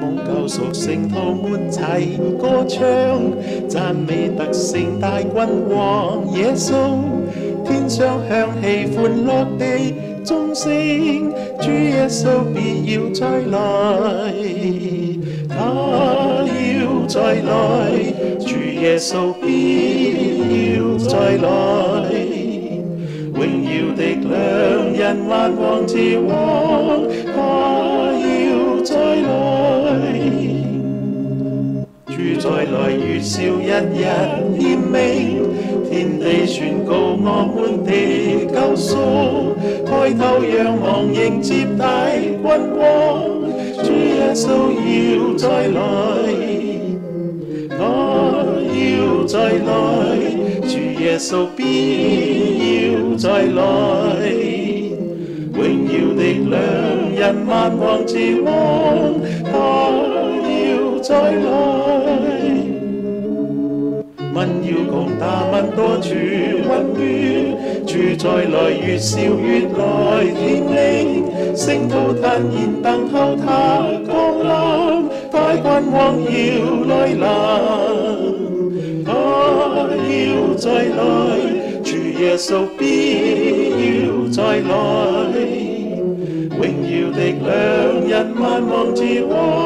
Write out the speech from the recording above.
蒙救赎成徒，满齐歌唱，赞美特性大君王耶稣。天上香气，欢乐地钟声，主耶稣便要再来，他要再来，主耶稣便要再来。要的力人万望似望，他要再来。主再来，月笑，一日天明，天地宣告我们的救赎，抬头仰望迎接大君王。主耶稣要再来，我要再来。主耶稣必。再来，荣耀的两人万望照往，他要再来，问要共他问多处温暖，住再来越笑越来甜蜜，声吐坦然等候他江临，快君望要来来，他要再来，住夜宿边。再来，荣耀的两人，难望至我。